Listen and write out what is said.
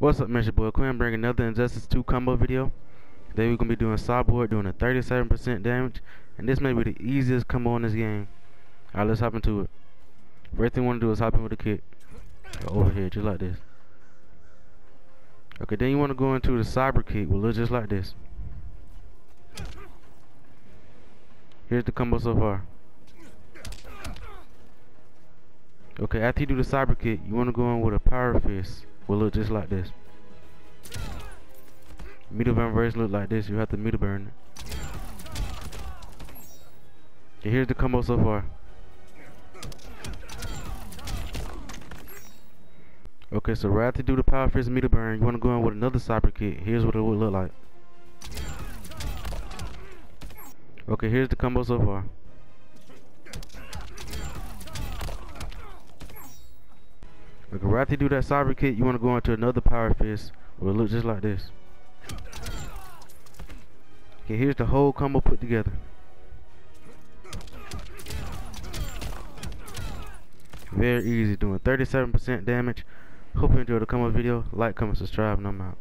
What's up, your boy Quinn bringing another Injustice 2 combo video. Today we're gonna be doing Cyborg doing a 37% damage, and this may be the easiest combo in this game. Alright, let's hop into it. First thing you wanna do is hop in with a kick. Over here, just like this. Okay, then you wanna go into the cyber kick, will look just like this. Here's the combo so far. Okay, after you do the cyber kick, you wanna go in with a power fist will look just like this. Meter burn version look like this. You have to meter burn. Okay, here's the combo so far. Okay, so right to do the power fist meter burn, you want to go in with another cyber kick. Here's what it would look like. Okay, here's the combo so far. Right after you do that cyber kick, you want to go into another power fist. Will look just like this. Okay, here's the whole combo put together. Very easy, doing 37% damage. Hope you enjoyed the combo video. Like, comment, subscribe, and I'm out.